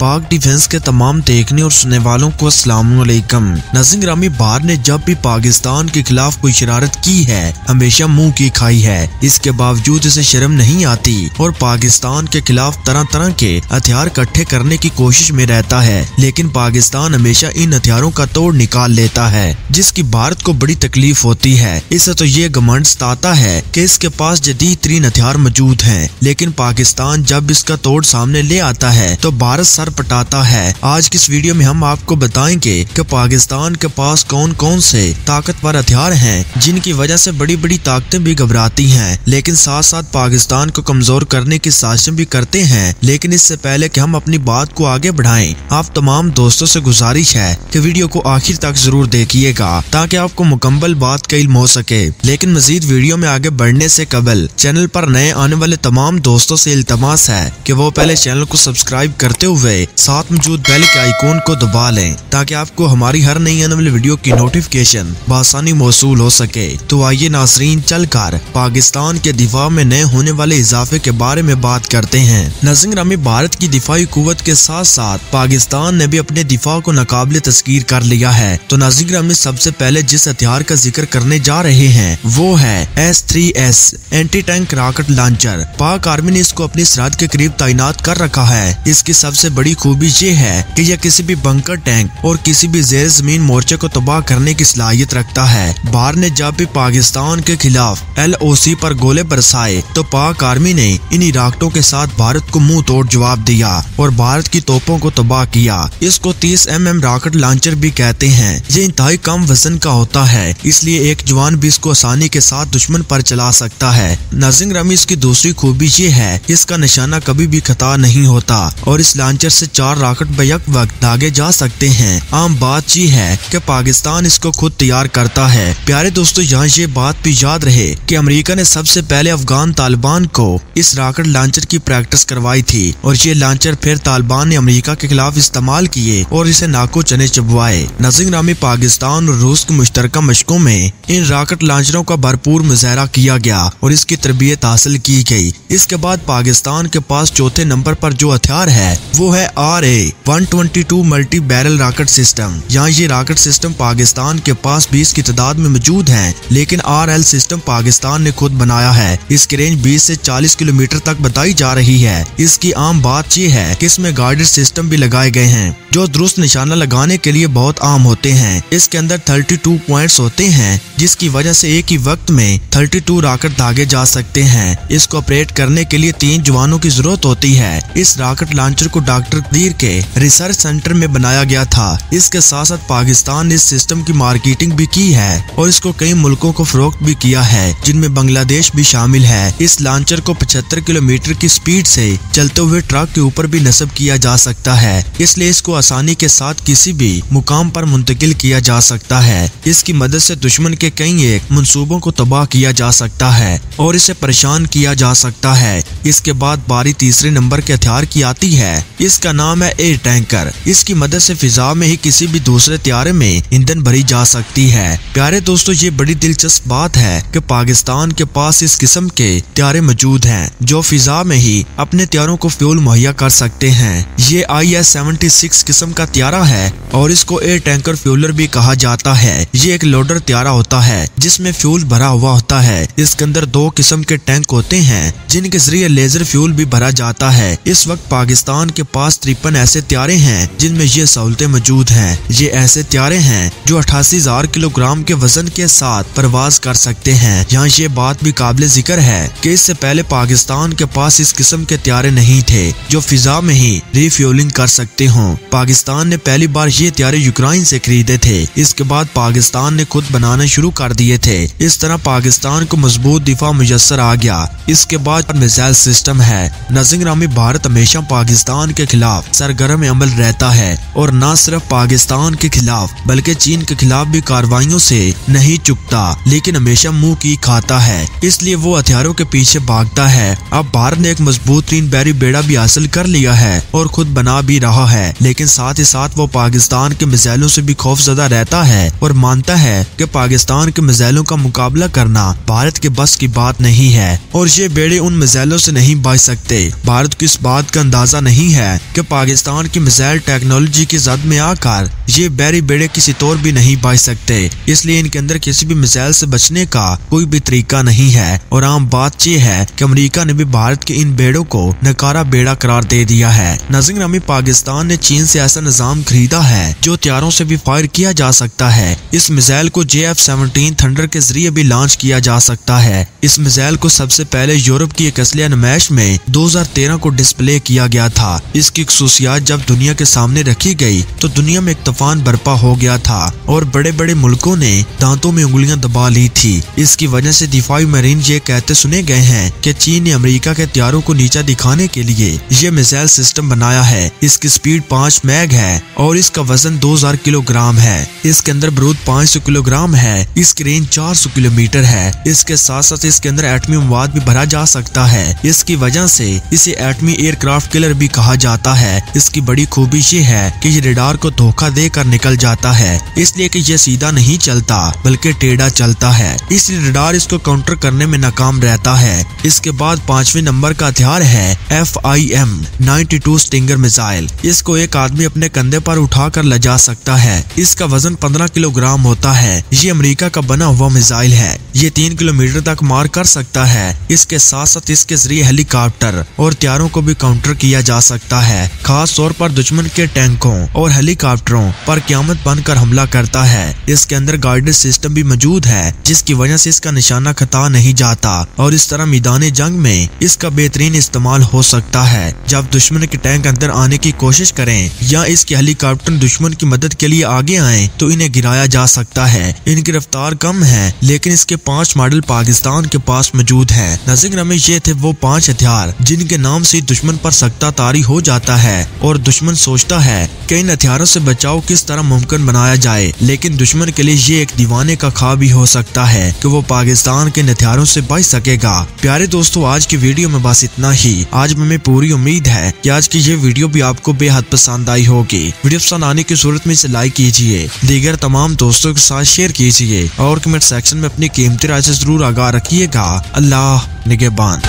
पाक डिफेंस के तमाम देखने और सुनने वालों को अस्सलाम वालेकुम नजीर रामी बार ने जब भी पाकिस्तान के खिलाफ कोई शरारत की है, हमेशा मुँह की खाई है। इसके बावजूद इसे शर्म नहीं आती और पाकिस्तान के खिलाफ तरह तरह के हथियार इकट्ठे करने की कोशिश में रहता है। लेकिन पाकिस्तान हमेशा इन हथियारों का तोड़ निकाल लेता है, जिसकी भारत को बड़ी तकलीफ़ होती है। इसे तो ये घमंड सताता है कि इसके पास जदीद तरीन हथियार मौजूद हैं। लेकिन पाकिस्तान जब इसका तोड़ सामने ले आता है तो भारत सर पटाता है। आज की इस वीडियो में हम आपको बताएँगे कि पाकिस्तान के पास कौन कौन से ताकतवर हथियार हैं, जिनकी वजह से बड़ी बड़ी ताकतें भी घबराती हैं। लेकिन साथ साथ पाकिस्तान को कमज़ोर करने की साजिशें भी करते हैं। लेकिन इससे पहले कि हम अपनी बात को आगे बढ़ाएँ, आप तमाम दोस्तों से गुजारिश है कि वीडियो को आखिर तक ज़रूर देखिएगा, ताकि आपको मुकम्मल बात का इल्म हो सके। लेकिन मजीद वीडियो में आगे बढ़ने से कबल, चैनल पर नए आने वाले तमाम दोस्तों से इल्तमास है कि वो पहले चैनल को सब्सक्राइब करते हुए साथ मौजूद बेल के आइकॉन को दबा लें, ताकि आपको हमारी हर नई आने वाली वीडियो की नोटिफिकेशन बसानी मौसू हो सके। तो आइए नासरीन चल कर पाकिस्तान के दिफा में नए होने वाले इजाफे के बारे में बात करते हैं। नजिंग रामी भारत की दिफाई कुत के साथ साथ पाकिस्तान ने भी अपने दिफा को नाकाबले तस्कीर कर लिया है। तो नाजिंग रामी सबसे पहले जिस हथियार का ज़िक्र करने जा रहे हैं, वो है S three S anti tank rocket launcher Pak army ने इसको अपनी सरहद के करीब तैनात कर रखा है। इसकी सबसे बड़ी खूबी ये है कि यह किसी भी बंकर टैंक और किसी भी जेर ज़मीन मोर्चे को तबाह करने की सलाहियत रखता है। बार ने जब भी पाकिस्तान के खिलाफ एल ओ सी पर गोले बरसाए तो पाक आर्मी ने इन इराकटों के साथ भारत को मुँह तोड़ जवाब दिया और भारत की तोपों को तबाह किया। इसको तीस एम एम राकेट लॉन्चर भी कहते हैं। ये इंतहाई कम वज़न का होता है, इसलिए एक जवान भी इसको आसानी के साथ दुश्मन पर चला सकता है। नजिंग रमी इसकी दूसरी खूबी ये है, इसका निशाना कभी भी खता नहीं होता और इस लॉन्चर से चार रॉकेट बैक वक्त दागे जा सकते हैं। आम बात ये है कि पाकिस्तान इसको खुद तैयार करता है। प्यारे दोस्तों, यहाँ ये बात भी याद रहे कि अमेरिका ने सबसे पहले अफगान तालिबान को इस रॉकेट लॉन्चर की प्रैक्टिस करवाई थी और ये लॉन्चर फिर तालिबान ने अमेरिका के खिलाफ इस्तेमाल किए और इसे नाको चने चबवाए। नजिंग नामी पाकिस्तान और रूस के मुश्तर मशकों में इन रॉकेट लॉन्चरों का भरपूर मुजाहरा किया गया और इसकी तरबियत हासिल की गई। इसके बाद पाकिस्तान के पास चौथे नंबर पर जो हथियार है, वो है R A one twenty two multi barrel rocket system यहाँ ये राकेट सिस्टम पाकिस्तान के पास बीस की तादाद में मौजूद है, लेकिन आर एल सिस्टम पाकिस्तान ने खुद बनाया है। इसकी रेंज बीस ऐसी चालीस किलोमीटर तक बताई जा रही है। इसकी आम बात यह है कि इसमें गाइडेड सिस्टम भी लगाए गए हैं, जो दुरुस्त निशाना लगाने के लिए बहुत आम होते हैं। इसके अंदर 32 पॉइंट्स होते हैं, जिसकी वजह से एक ही वक्त में 32 राकेट दागे जा सकते हैं। इसको ऑपरेट करने के लिए तीन जवानों की ज़रूरत होती है। इस राकेट लॉन्चर को डॉक्टर कदीर के रिसर्च सेंटर में बनाया गया था। इसके साथ साथ पाकिस्तान ने इस सिस्टम की मार्केटिंग भी की है और इसको कई मुल्कों को फरोख्त भी किया है, जिनमें बांग्लादेश भी शामिल है। इस लॉन्चर को पचहत्तर किलोमीटर की स्पीड से चलते हुए ट्रक के ऊपर भी नस्ब किया जा सकता है। इसलिए इसको आसानी के साथ किसी भी मुकाम पर मुंतकिल किया जा सकता है। इसकी मदद से दुश्मन के कई एक मंसूबों को तबाह किया जा सकता है और इसे परेशान किया जा सकता है। इसके बाद बारी तीसरे नंबर के हथियार की आती है। इसका नाम है एयर टैंकर। इसकी मदद से फिजा में ही किसी भी दूसरे त्यारे में ईंधन भरी जा सकती है। प्यारे दोस्तों, ये बड़ी दिलचस्प बात है कि पाकिस्तान के पास इस किस्म के त्यारे मौजूद हैं, जो फिजा में ही अपने त्यारों को फ्यूल मुहैया कर सकते हैं। ये आई एस सेवेंटी सिक्स किस्म का त्यारा है और इसको एयर टैंकर फ्यूलर भी कहा जाता है। ये एक लोडर त्यारा होता है, जिसमें फ्यूल भरा हुआ होता है। इसके अंदर दो किस्म के टैंक होते हैं, जिनके ज़रिए लेजर फ्यूल भी भरा जाता है। इस वक्त पाकिस्तान के पास तिरपन ऐसे त्यारे हैं जिनमें ये सहूलतें मौजूद हैं। ये ऐसे त्यारे हैं जो अठासी हज़ार किलोग्राम के वज़न के साथ परवाज कर सकते हैं। यहाँ ये बात भी काबिल ज़िक्र है कि इससे पहले पाकिस्तान के पास इस किस्म के त्यारे नहीं थे, जो फिजा में ही रिफ्यूलिंग कर सकते हो। पाकिस्तान ने पहली बार ये त्यारे यूक्राइन से खरीदे थे। इसके बाद पाकिस्तान ने खुद बनाना शुरू कर दिए थे। इस तरह पाकिस्तान को मज़बूत दिफा मुयसर आ गया। इसके बाद मिसाइल सिस्टम है। नजिंग भारत हमेशा पाकिस्तान के खिलाफ सरगर्म अमल रहता है और न सिर्फ़ पाकिस्तान के खिलाफ, बल्कि चीन के खिलाफ भी कार्रवाइयों से नहीं चुकता, लेकिन हमेशा मुँह की खाता है। इसलिए वो हथियारों के पीछे भागता है। अब भारत ने एक मज़बूत तीन बैरी बेड़ा भी हासिल कर लिया है और खुद बना भी रहा है, लेकिन साथ ही साथ वो पाकिस्तान के मिसाइलों से भी खौफजदा रहता है और मानता है कि पाकिस्तान के मिसाइलों का मुकाबला करना भारत के बस की बात नहीं है, और ये बेड़े उन मिसाइलों से नहीं बच सकते। भारत को इस बात का अंदाज़ा नहीं है कि पाकिस्तान की मिसाइल टेक्नोलॉजी की जद में आकर ये बैरी बेड़े किसी तौर भी नहीं बच सकते। इसलिए इनके अंदर किसी भी मिसाइल से बचने का कोई भी तरीका नहीं है। और आम बात यह है कि अमेरिका ने भी भारत के इन बेड़ों को नकारा बेड़ा करार दे दिया है। नामी पाकिस्तान ने चीन से ऐसा निज़ाम खरीदा है जो हथियारों से भी फायर किया जा सकता है। इस मिसाइल को जे एफ़ सेवनटीन थंडर के ज़रिए भी लॉन्च किया जा सकता है। इस मिसाइल को सबसे पहले यूरोप की एक असलिया नुमाइश में 2013 को डिस्प्ले किया गया था। इसकी खसूसियात जब दुनिया के सामने रखी गई तो दुनिया में एक तूफ़ान बर्पा हो गया था और बड़े बड़े मुल्कों ने दांतों में उंगलियाँ दबा ली थी। इसकी वजह से दिफाई मरीन ये कहते सुने गए हैं कि चीन ने अमेरिका के हथियारों को नीचा दिखाने के लिए ये मिसाइल सिस्टम बनाया है। इसकी स्पीड पाँच मैग है और इसका वज़न 2000 किलोग्राम है। इसके अंदर बरूद 500 किलोग्राम है, इसकी रेंज 400 किलोमीटर है। इसके साथ साथ इसके अंदर एटमी मवाद भी भरा जा सकता है। इसकी वजह से इसे एटमी एयरक्राफ्ट किलर भी कहा जाता है। इसकी बड़ी खूबी ये है कि ये रेडार को धोखा देकर निकल जाता है। इसलिए कि ये सीधा नहीं चलता, बल्कि टेढ़ा चलता है। इसलिए रेडार इसको काउंटर करने में नाकाम रहता है। इसके बाद पाँचवें नंबर का हथियार है F I M ninety two Stinger missile इसको एक आदमी अपने कंधे पर उठाकर ले जा सकता है। इसका वज़न 15 किलोग्राम होता है। ये अमरीका का बना हुआ मिसाइल है। ये तीन किलोमीटर तक मार कर सकता है। इसके साथ साथ इसके ज़रिए हेलीकॉप्टर और त्यारों को भी काउंटर किया जा सकता है। खास तौर पर दुश्मन के टैंकों और हेलीकॉप्टरों पर क्यामत बनकर हमला करता है। इसके अंदर गाइडेड सिस्टम भी मौजूद है, जिसकी वजह से इसका निशाना खता नहीं जाता और इस तरह मैदान जंग में इसका बेहतरीन इस्तेमाल हो सकता है। जब दुश्मन के टैंक अंदर आने की कोशिश करें या इसके हेलीकॉप्टर दुश्मन की मदद के लिए आगे आए तो इन्हें गिराया जा सकता है। इनकी रफ्तार कम है, लेकिन इसके पाँच मॉडल पाकिस्तान के पास मौजूद है। नज़र में ये थे वो पाँच हथियार, जिनके नाम से दुश्मन पर सख्ता तारी हो जाता है और दुश्मन सोचता है कि इन हथियारों से बचाव किस तरह मुमकिन बनाया जाए। लेकिन दुश्मन के लिए ये एक दीवाने का खा भी हो सकता है कि वो पाकिस्तान के हथियारों से बच सकेगा। प्यारे दोस्तों, आज की वीडियो में बस इतना ही। आज में पूरी उम्मीद है कि आज की ये वीडियो भी आपको बेहद पसंद आई होगी। वीडियो पसंद आने की सूरत में इसे लाइक कीजिए। दीगर तमाम दोस्तों के साथ शेयर कीजिए और कमेंट सेक्शन में अपनी इम्तिया से ज़रूर आगाह रखिएगा। अल्लाह निगेबान।